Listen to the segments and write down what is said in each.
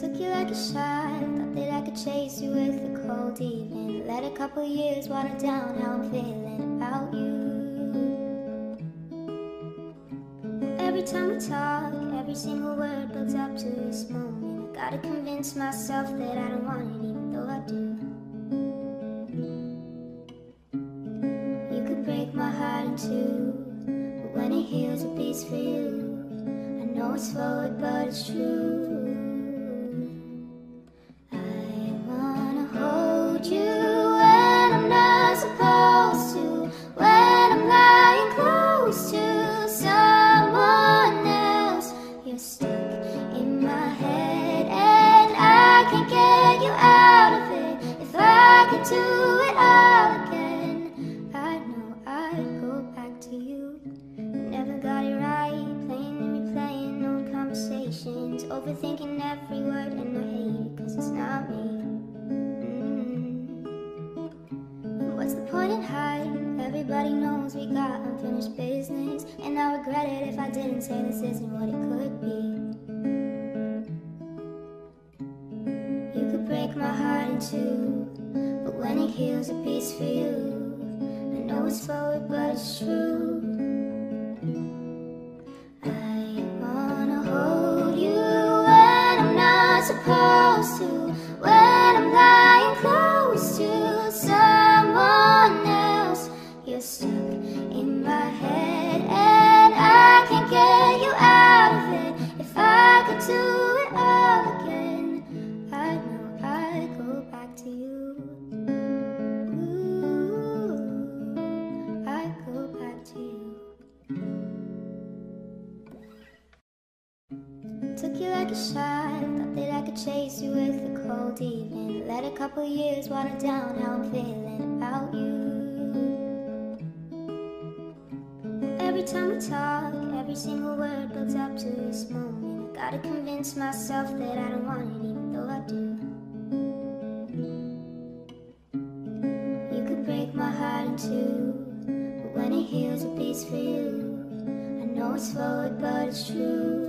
Took you like a shot, thought that I could chase you with a cold evening. Let a couple years water down how I'm feeling about you. Every time we talk, every single word builds up to this moment. I gotta convince myself that I don't want it, even though I do. You could break my heart in two, but when it heals, it beats for you. I know it's forward, but it's true. Like a shot, thought that I could chase you with a cold evening. Let a couple years water down how I'm feeling about you. Every time we talk, every single word builds up to this moment. I gotta convince myself that I don't want it, even though I do. You could break my heart in two, but when it heals, it beats for you. I know it's forward, but it's true.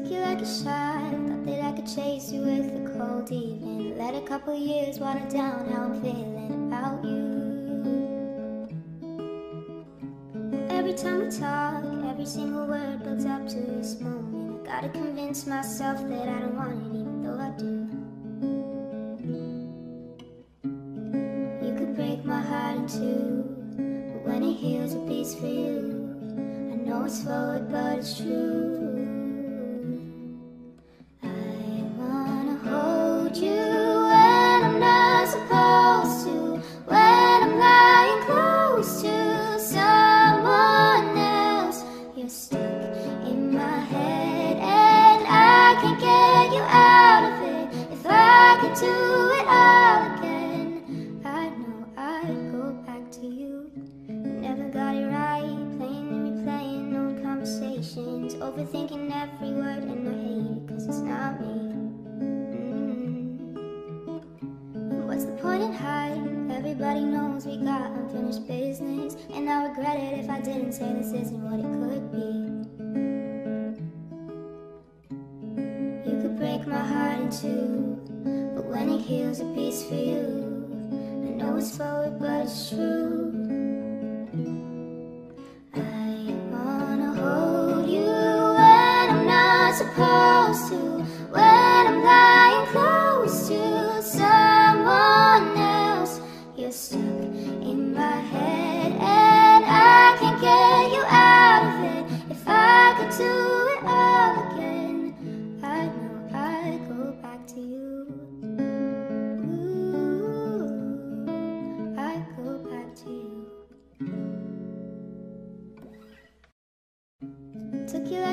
Took you like a shot, thought that I could chase you with a cold evening. Let a couple years water down how I'm feeling about you. Every time we talk, every single word builds up to this moment. I gotta convince myself that I don't want it, even though I do. You could break my heart in two, but when it heals, it beats for you. I know it's forward, but it's true.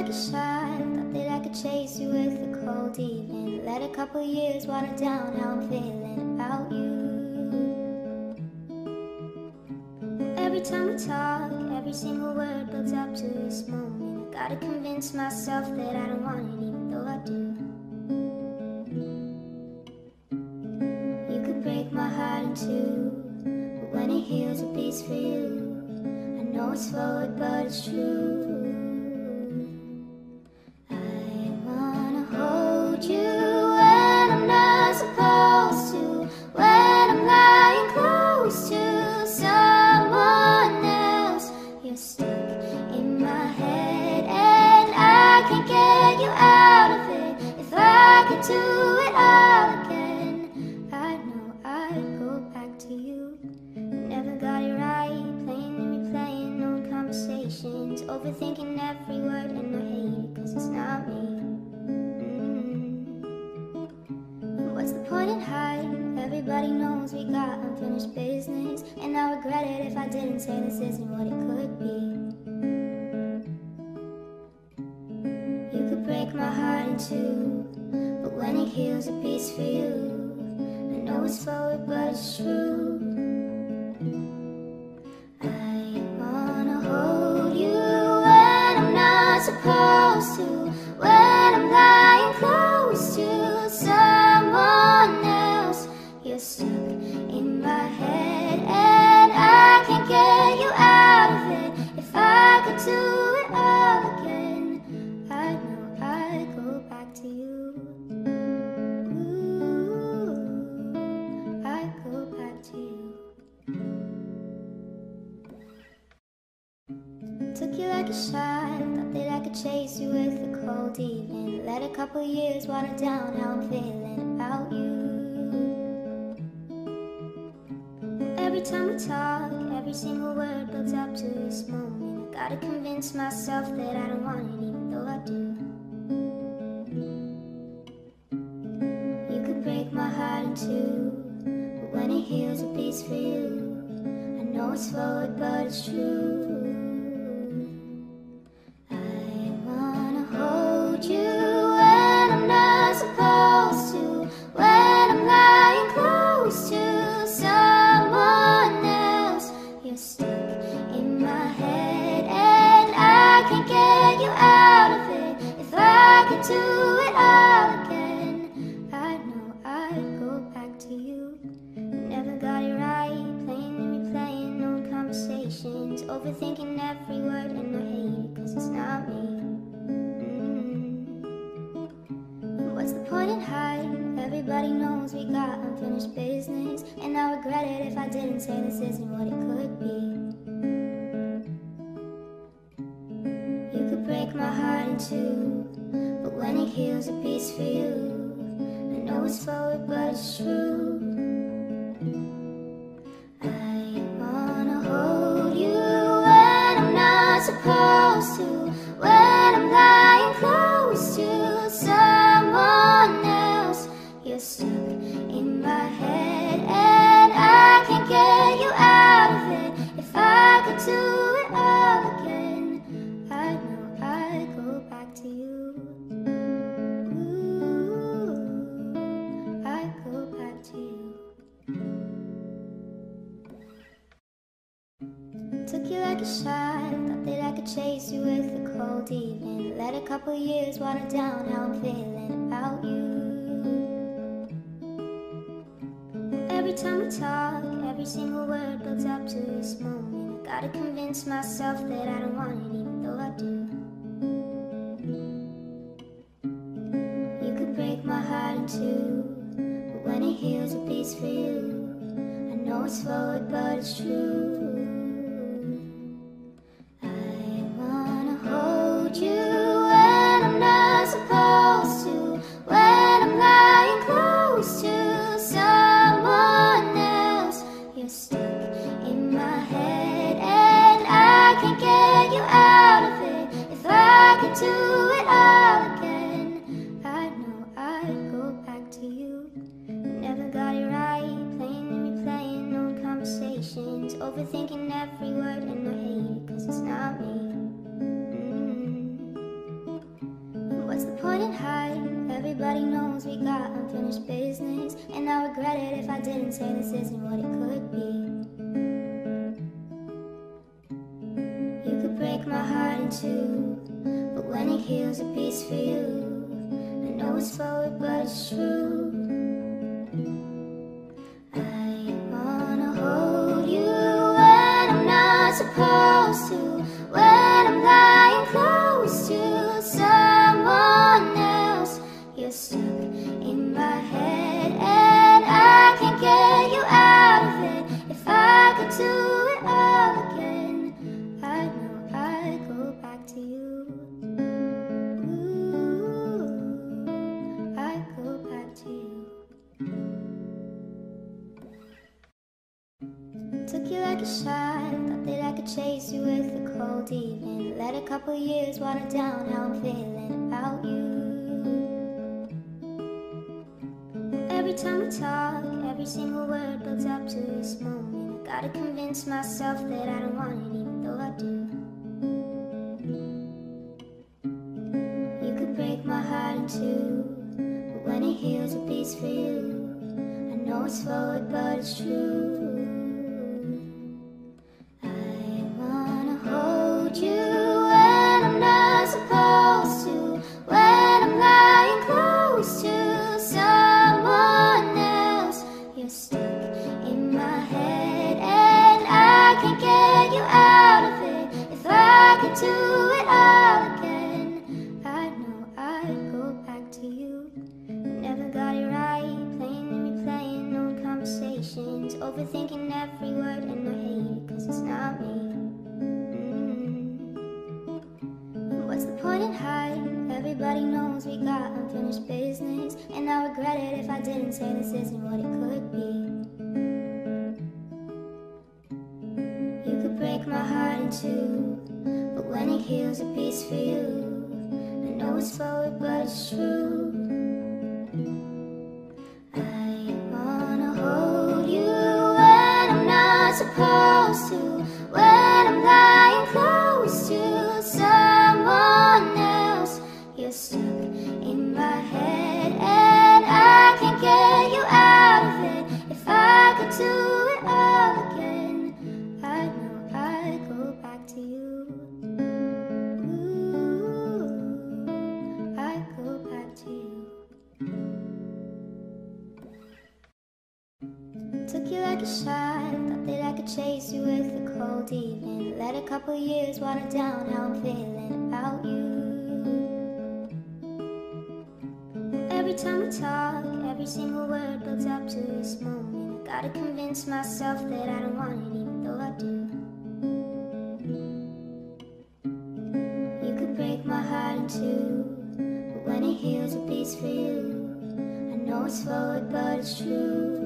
like a shot. Thought that I could chase you with a cold evening. Let a couple years water down how I'm feeling about you. Every time we talk, every single word builds up to this moment. I gotta convince myself that I don't want it, even though I do. You could break my heart in two, but when it heals, it beats for you. I know it's forward, but it's true. like a shot. Thought that I could chase you with a cold evening. Let a couple years water down how I'm feeling about you. Every time we talk, every single word builds up to this moment. I gotta convince myself that I don't want it, even though I do. You could break my heart in two, but when it heals, a piece for you. I know it's forward, but it's true. Years water down how I'm feeling about you. Every time we talk, every single word builds up to this moment. I gotta convince myself that I don't want it, even though I do. You could break my heart in two, but when it heals, it beats for you. I know it's forward, but it's true. Do it all again, I know I'd go back to you. Never got it right, playing and replaying old conversations, overthinking every word, and I hate it 'cause it's not me. Mm. What's the point in hiding? Everybody knows we got unfinished business, and I regret it if I didn't say this isn't what it could be. You could break my heart in two, when it heals, it beats for you. I know it's forward, but it's true. I wanna hold you when I'm not supposed to, when I'm lying close to someone else. You're stuck in my head, and I can't get you out of it. If I could do years watered down how I'm feeling about you. Every time we talk, every single word builds up to this moment. Gotta convince myself that I don't want it, even though I do. You could break my heart in two, but when it heals, it beats for you. I know it's forward, but it's true.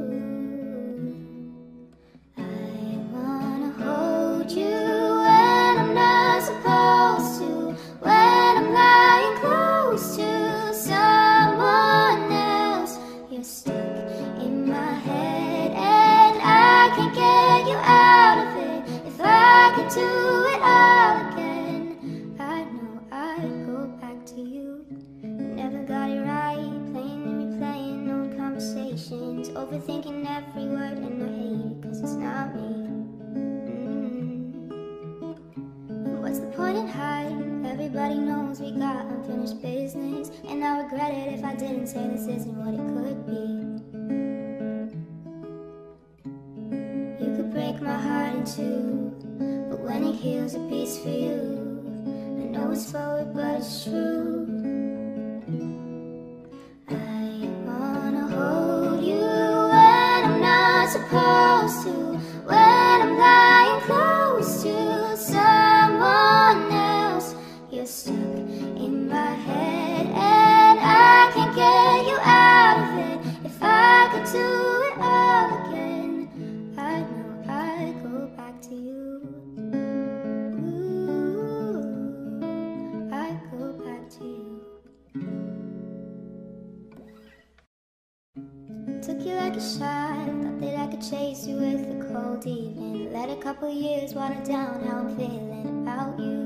Supposed to, when I'm lying close to someone else. You're stuck in my head, and I can't get you out of it. If I could do a cold. Let a couple years water down how I'm feeling about you.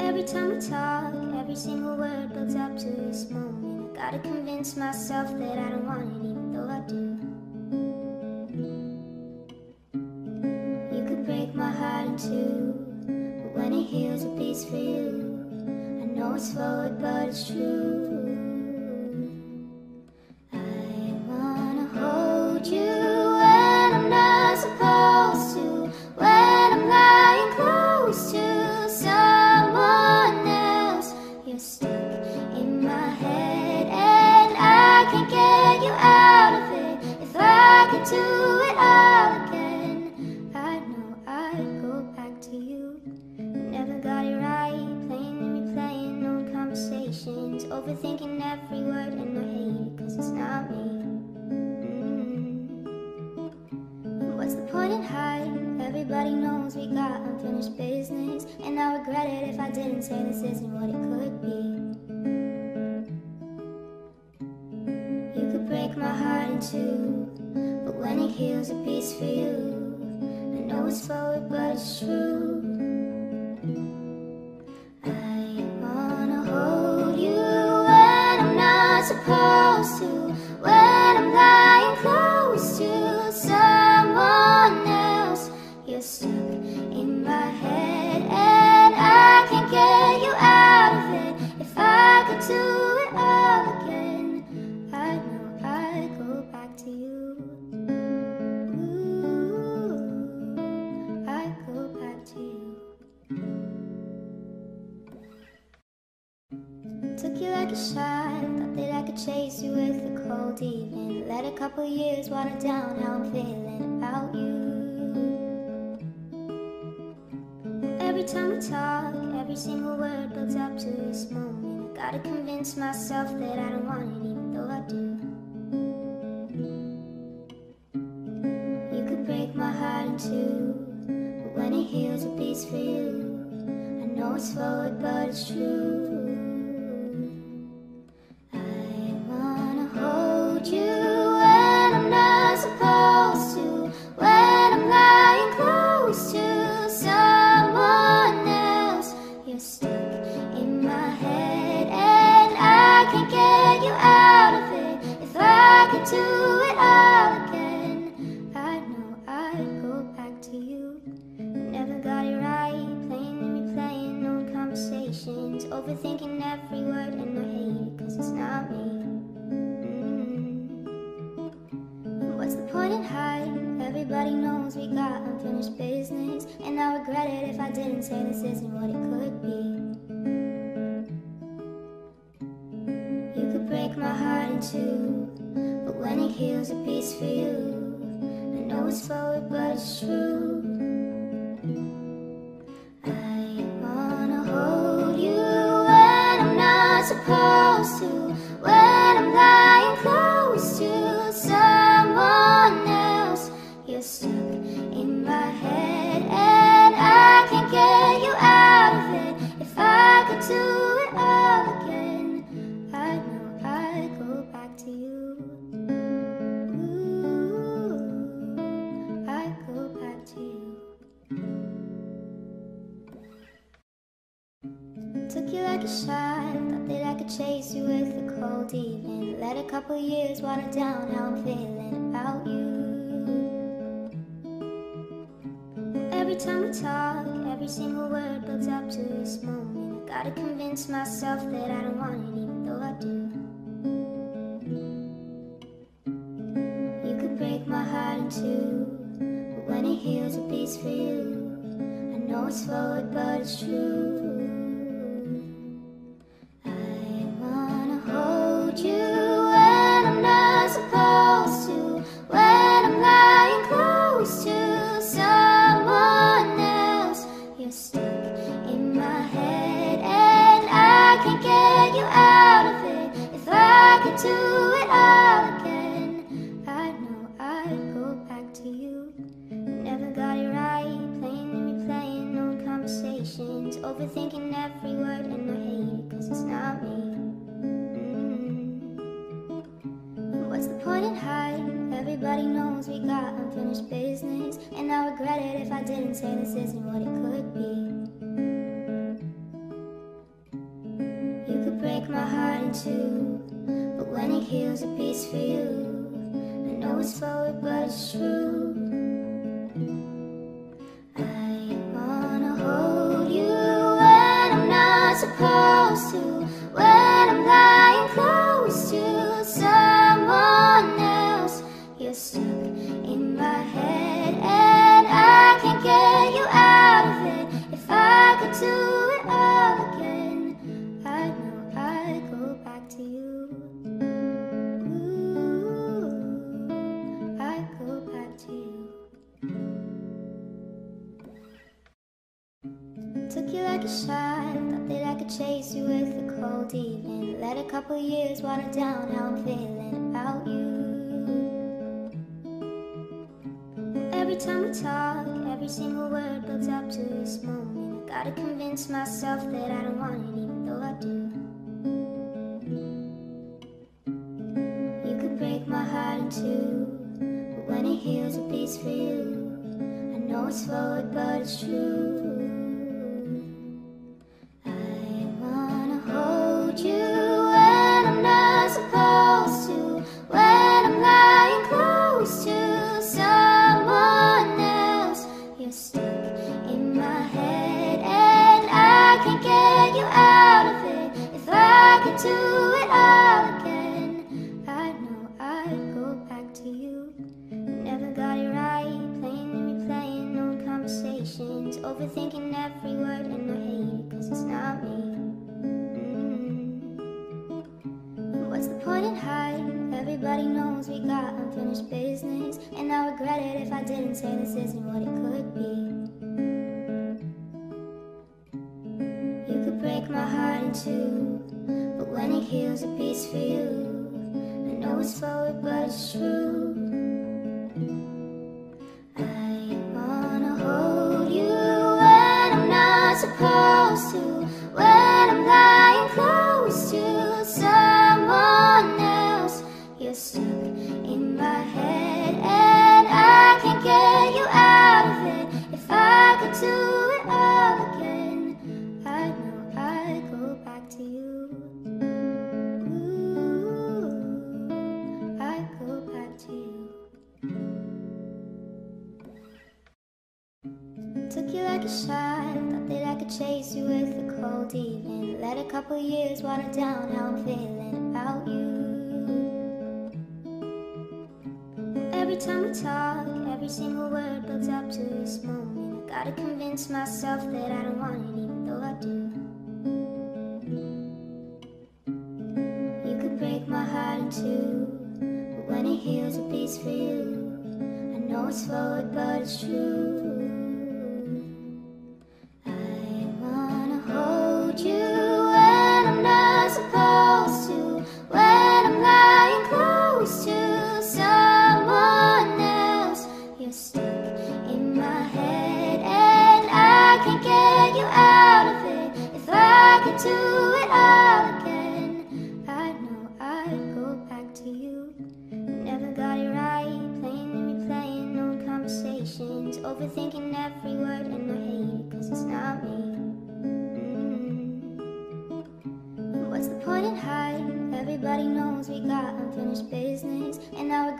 Every time we talk, every single word builds up to this moment. I gotta convince myself that I don't want it, even though I do. You could break my heart in two, but when it heals, a piece for you. I know it's forward, but it's true. Could do it all again, I know I'd go back to you. Never got it right, playing and replaying old conversations, overthinking every word, and I hate it 'cause it's not me. Mm. What's the point in hiding? Everybody knows we got unfinished business, and I regret it if I didn't say this isn't what it could be. You could break my heart in two, when it heals, a piece for you. I know it's forward, but it's true. I wanna hold you when I'm not supposed to, couple years water down how I'm feeling about you. Every time we talk, every single word builds up to this moment. I gotta convince myself that I don't want it, even though I do. You could break my heart in two, but when it heals, it beats for you. I know it's forward, but it's true. Forward, but it's true. Cold. Let a couple years water down how I'm feeling about you. Every time we talk, every single word builds up to this moment. I gotta convince myself that I don't want it, even though I do. You could break my heart. in two. But when it heals, it beats for you. I know it's forward, but it's true. Do it all again, I know I'd go back to you. Never got it right, playing and replaying old conversations, overthinking every word, and I hate it 'cause it's not me. Mm. What's the point in hiding? Everybody knows we got unfinished business, and I regret it if I didn't say this isn't what it could be. You could break my heart in two, when it heals, a piece for you. I know it's forward, but it's true. Couple years water down how I'm feeling about you. Every time we talk, every single word builds up to this moment. I gotta convince myself that I don't want it, even though I do. You could break my heart in two, but when it heals, it beats for you. I know it's forward, but it's true. Do it all again, I know I'd go back to you. Never got it right, playing and replaying old conversations, overthinking every word, and I hate it 'cause it's not me. Mm. What's the point in hiding? Everybody knows we got unfinished business, and I regret it if I didn't say this isn't what it could be. You could break my heart in two, heals, it beats for you. I know it's forward, but it's true.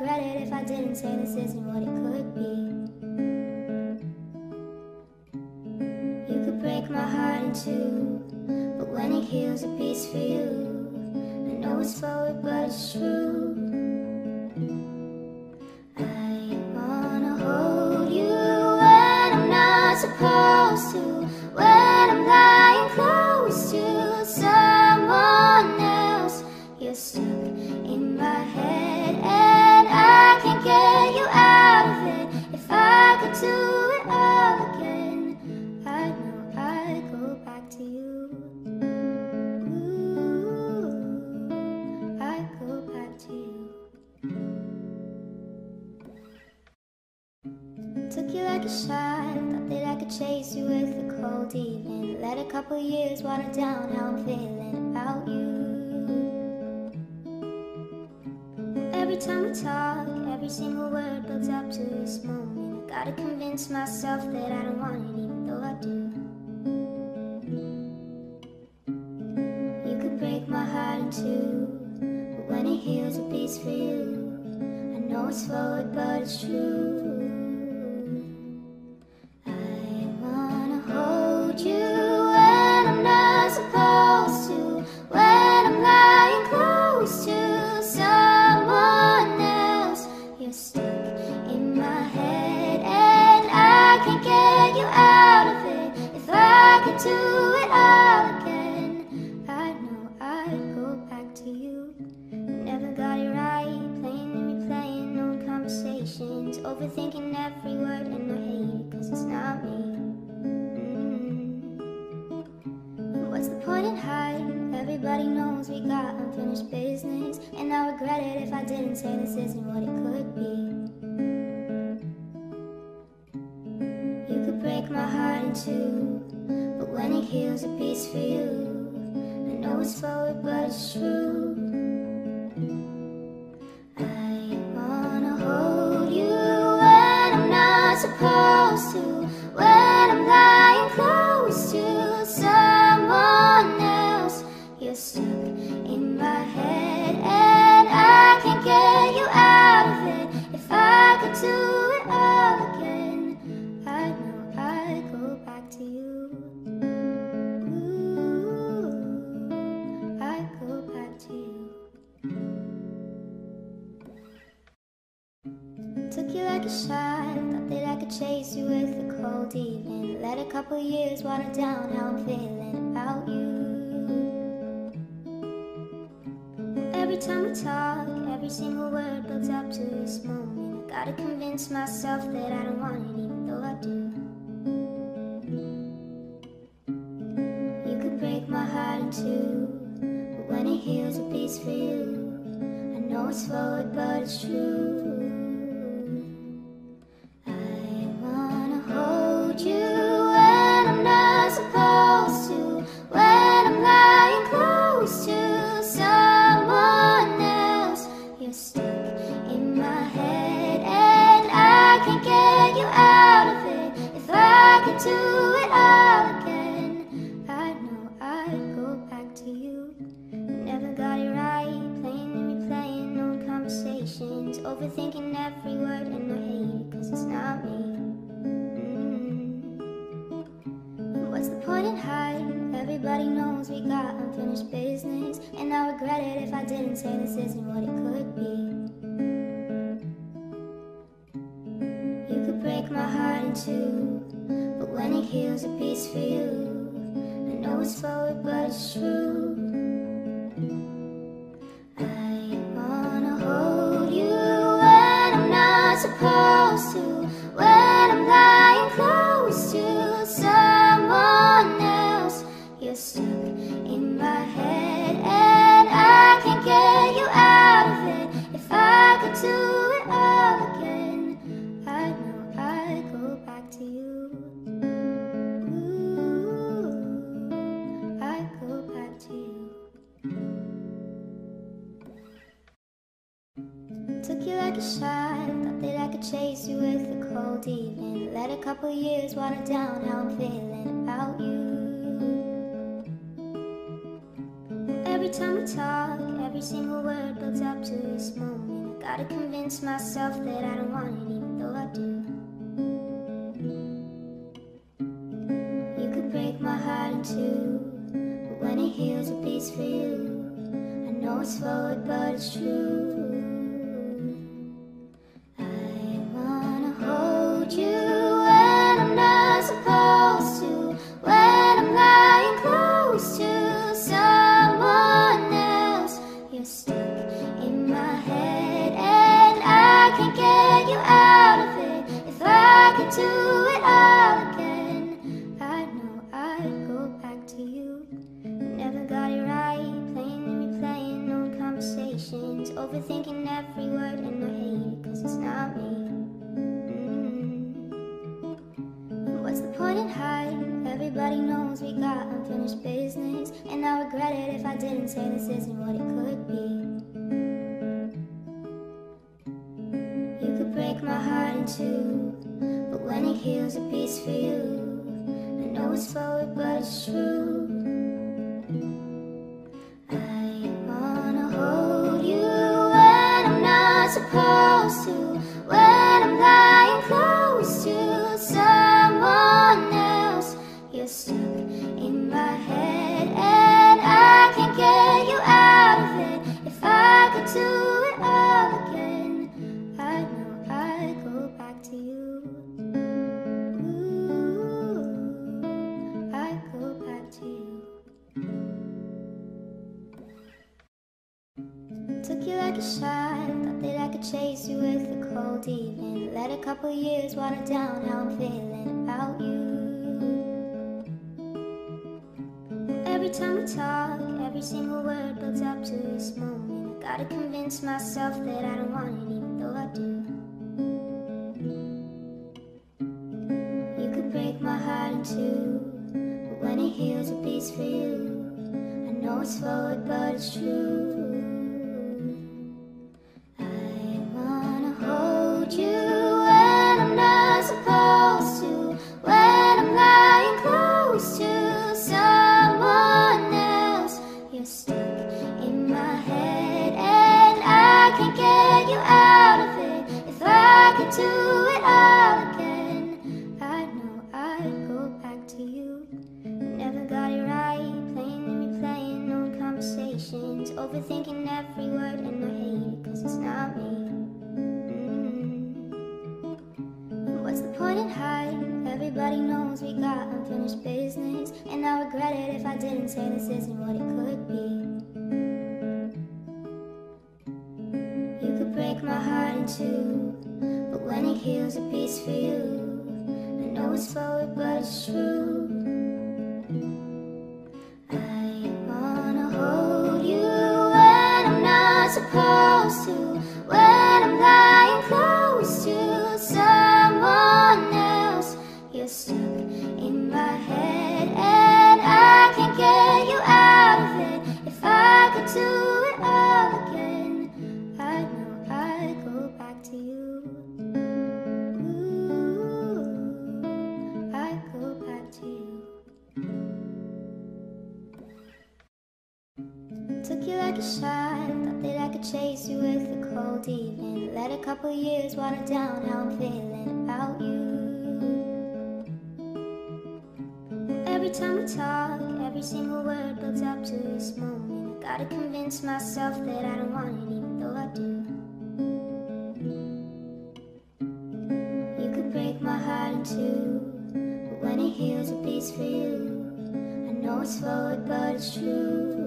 If I didn't say this isn't what it could be. You could break my heart in two, but when it heals, it beats for you. I know it's forward, but it's true. Couple years water down how I'm feeling about you. Every time we talk, every single word builds up to this moment. I gotta convince myself that I don't want it, even though I do. You could break my heart in two, but when it heals, it beats for you. I know it's forward, but it's true. Do it all again, I know I'd go back to you. Never got it right, playing and replaying old conversations, overthinking every word, and I hate it 'cause it's not me. Mm. What's the point in hiding? Everybody knows we got unfinished business, and I regret it if I didn't say this isn't what it could be. You could break my heart in two, heals, it beats for you. I know it's forward, but it's true. Water down how I'm feeling about you. Every time we talk, every single word builds up to this moment. I gotta convince myself that I don't want it, even though I do. You could break my heart in two, but when it heals, it beats for you. I know it's forward, but it's true. Do it all again, I know I'd go back to you. Never got it right, playing and replaying old conversations, overthinking every word, and I hate it 'cause it's not me. Mm. What's the point in hiding? Everybody knows we got unfinished business, and I regret it if I didn't say this isn't what it could be. You could break my heart in two, heals, a piece for you. I know it's forward, but it's true. I'm feeling about you. Every time we talk, every single word builds up to this moment. I gotta convince myself that I don't want it, even though I do. You could break my heart in two, but when it heals, it beats for you. I know it's forward, but it's true. Overthinking every word, and I hate it 'cause it's not me. Mm. What's the point in hiding? Everybody knows we got unfinished business, and I regret it if I didn't say this isn't what it could be. You could break my heart in two, but when it heals, a piece for you. I know it's forward, but it's true. Couple years water down how I'm feeling about you. Every time we talk, every single word builds up to this moment. I gotta convince myself that I don't want it, even though I do. You could break my heart in two, but when it heals, it beats for you. I know it's forward, but it's true. I wanna hold you do it all again, I know I'd go back to you. Never got it right, playing and replaying old conversations, overthinking every word, and I hate it 'cause it's not me. Mm. What's the point in hiding? Everybody knows we got unfinished business, and I regret it if I didn't say this isn't what it could be. Piece for you. I know it's forward, but it's true. Like a shot, thought that I could chase you with the cold evening. Let a couple years water down how I'm feeling about you. Every time we talk, every single word builds up to this moment. I gotta convince myself that I don't want it, even though I do. You could break my heart in two, but when it heals, it beats for you. I know it's forward, but it's true.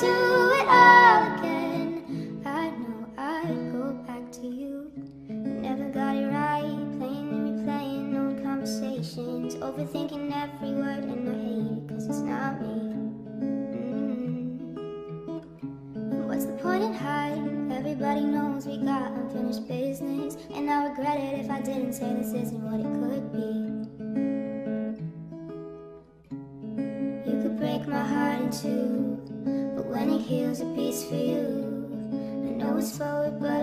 Do it all again, I know I'd go back to you. Never got it right, playing and replaying old conversations, overthinking every word, and I hate it 'cause it's not me. Mm. What's the point in hiding? Everybody knows we got unfinished business, and I regret it if I didn't say this isn't heals, a piece for you. I know it's forward, but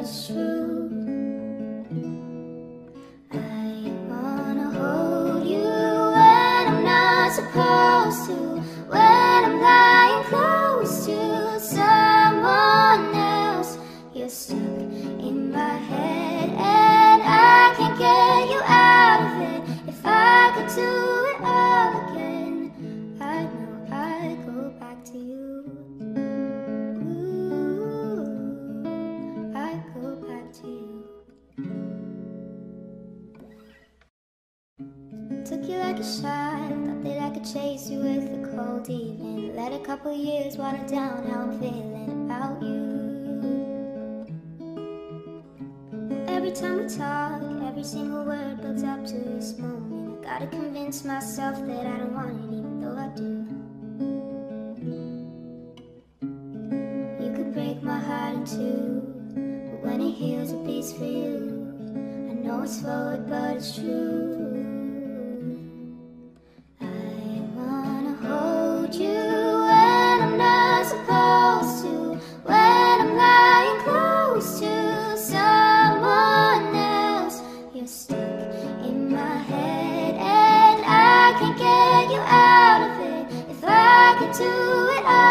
years watered down how I'm feeling about you. Every time we talk, every single word builds up to this moment. I gotta convince myself that I don't want it, even though I do. You could break my heart in two, but when it heals, a piece for you. I know it's forward, but it's true. do it all.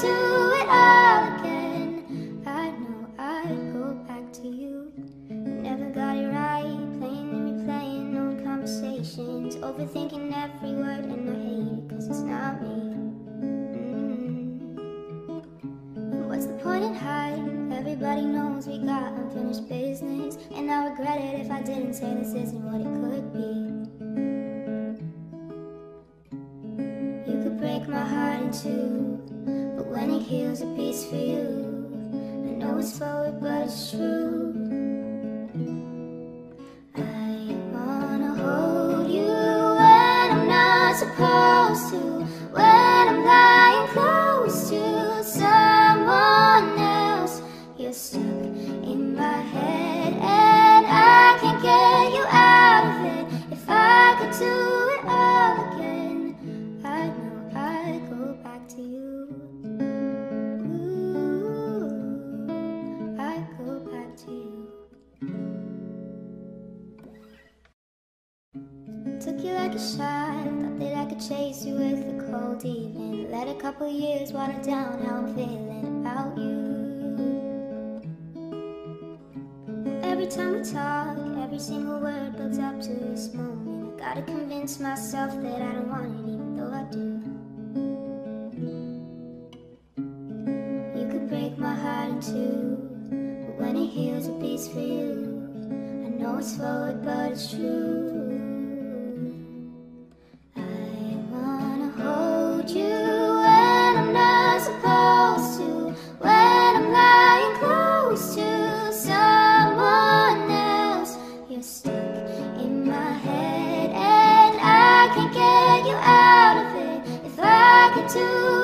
to 家。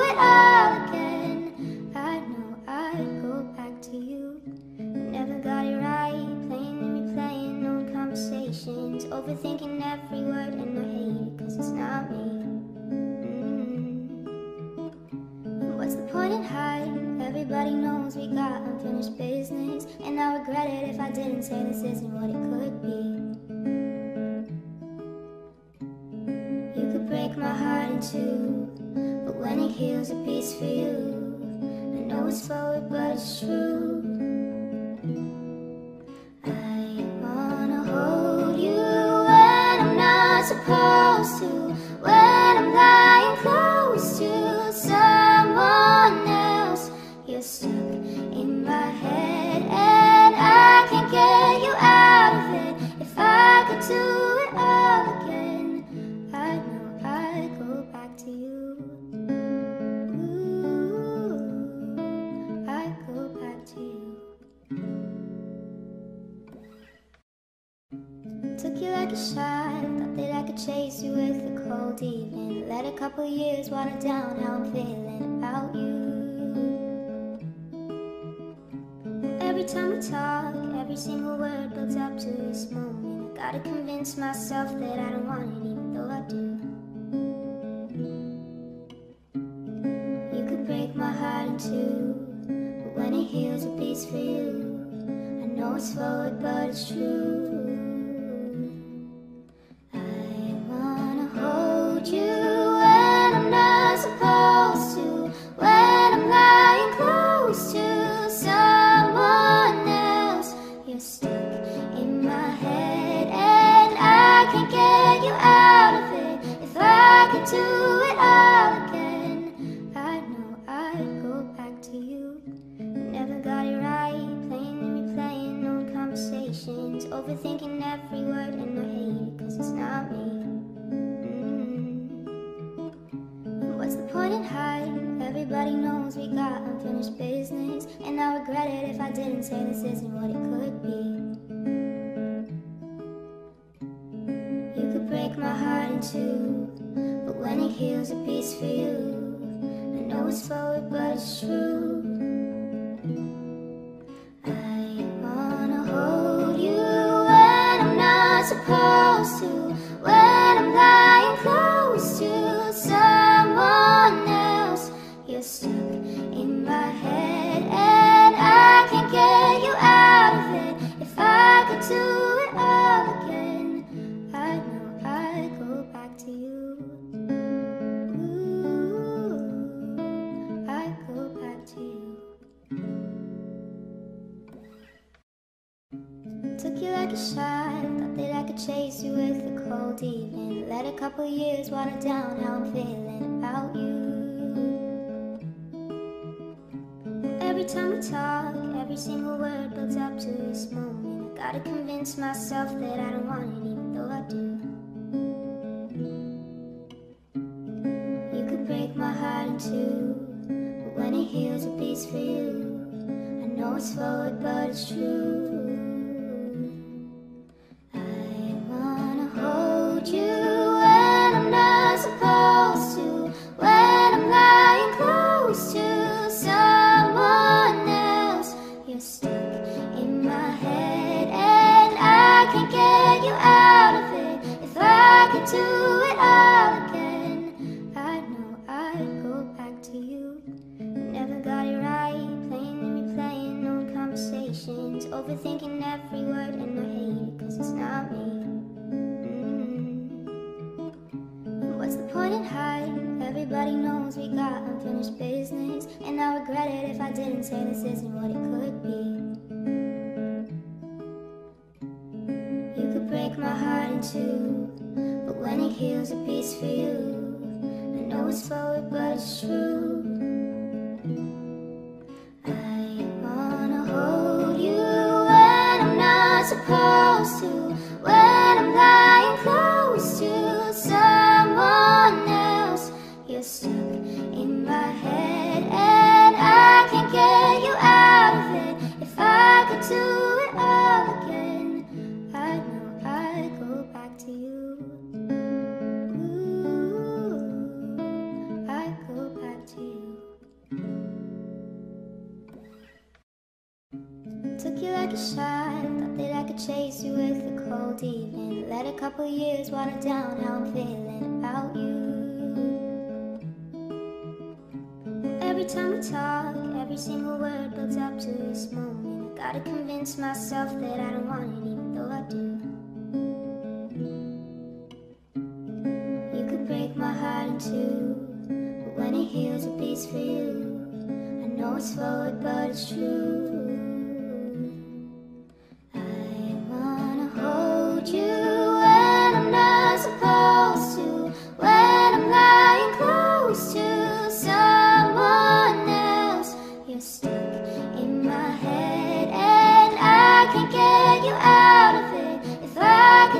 I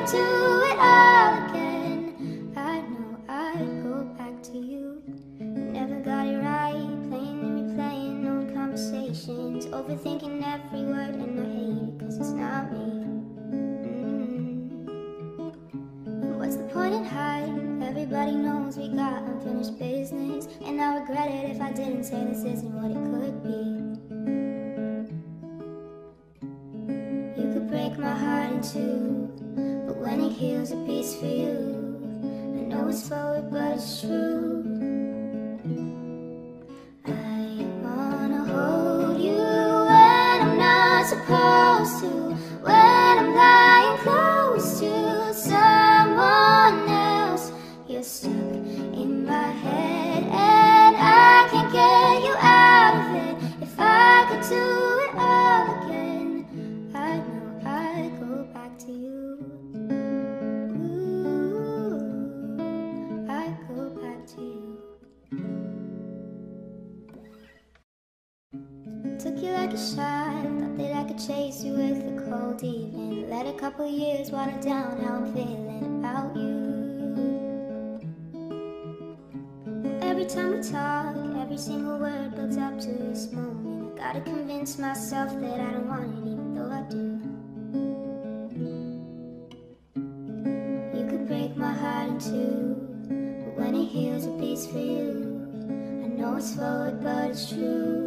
就。it's forward, but it's true.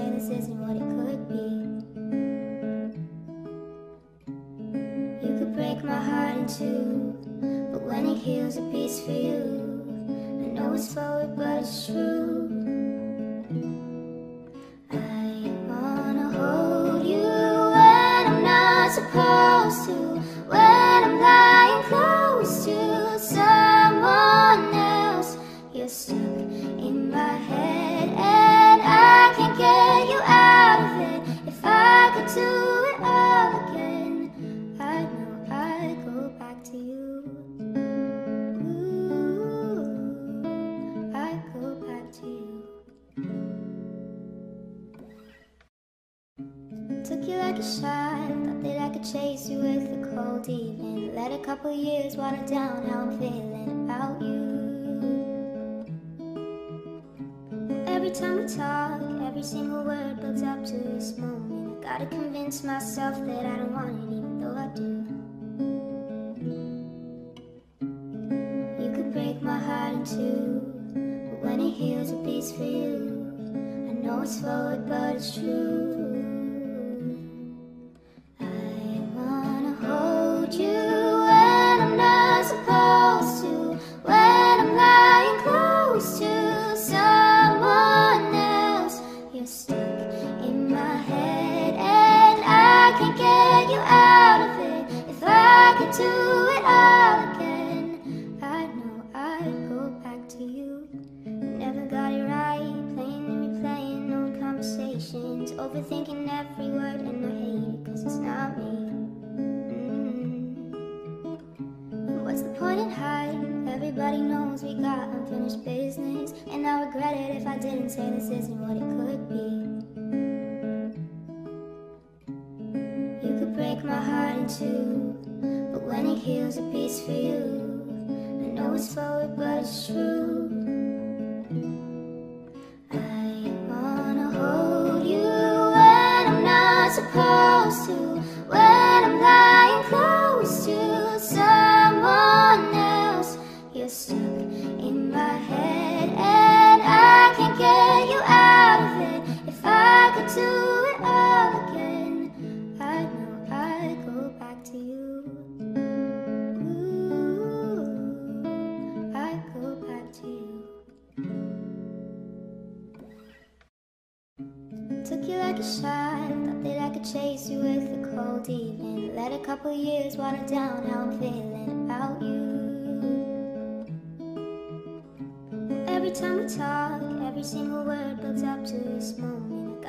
say this is and what it could too. But when it heals, it beats for you. I know it's forward, but it's true.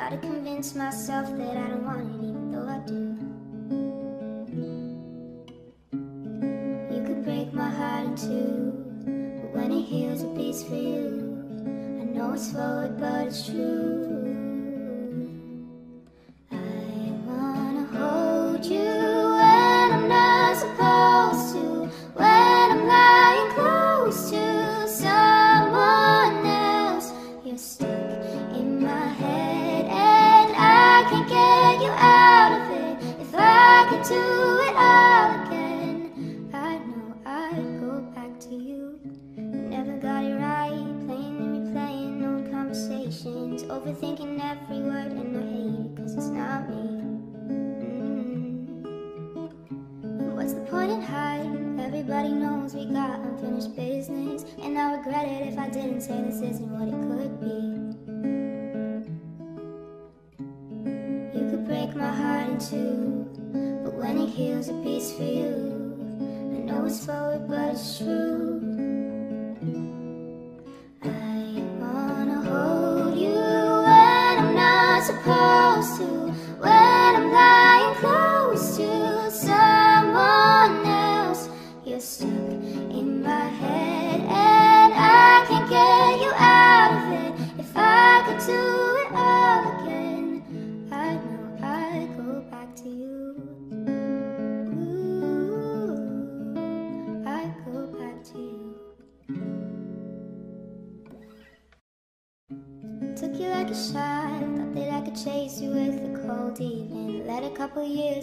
Gotta convince myself that I don't want it, even though I do. You could break my heart in two, but when it heals, it beats for you. I know it's forward, but it's true. to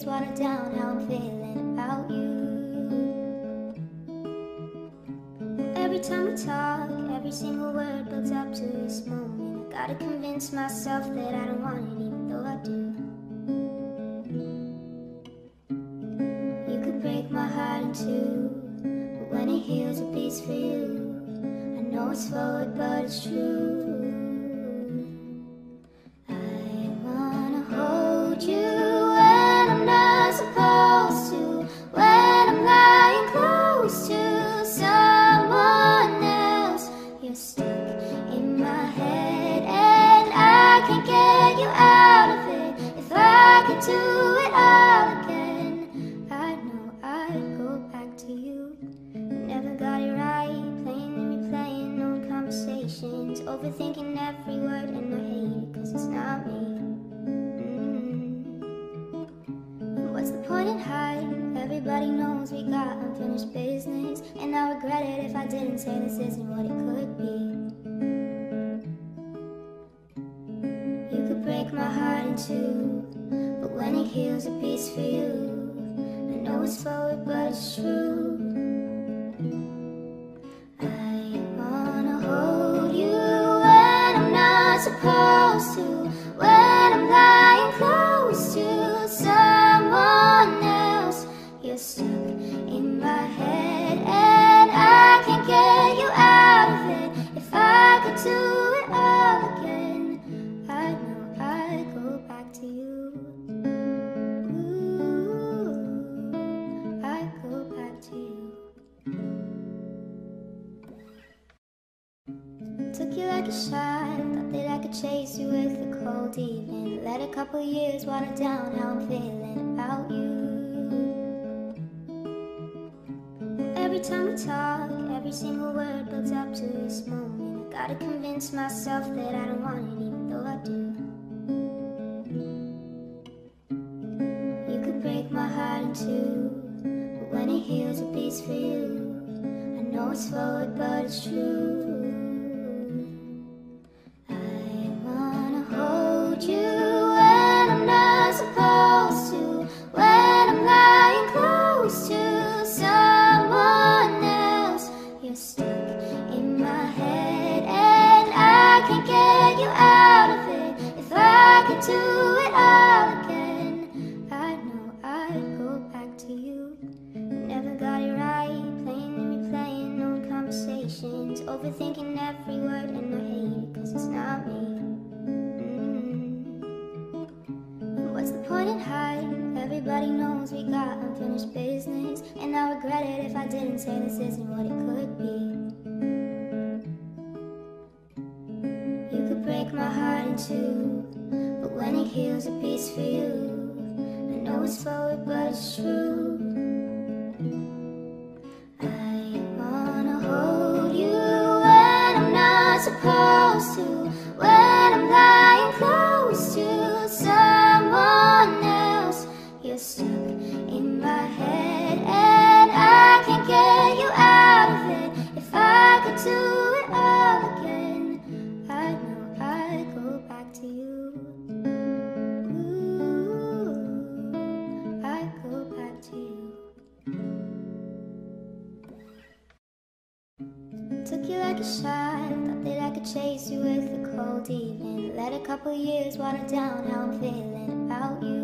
days down how I'm feeling about you. Every time we talk, every single word builds up to this moment. I gotta convince myself that I don't want it, even though I do. You could break my heart in two, but when it heals, a piece for you. I know it's forward, but it's true. Every time we talk, every single word builds up to this moment. I gotta convince myself that I don't want it, even though I do. You could break my heart in two, but when it heals, it beats for you. I know it's forward, but it's true. Let a couple years water down how I'm feeling about you.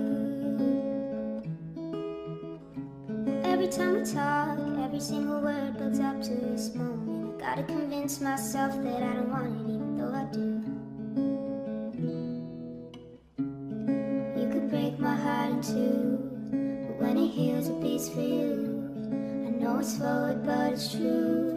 Every time we talk, every single word builds up to this moment. I gotta convince myself that I don't want it, even though I do. You could break my heart in two, but when it heals, it beats for you. I know it's forward, but it's true.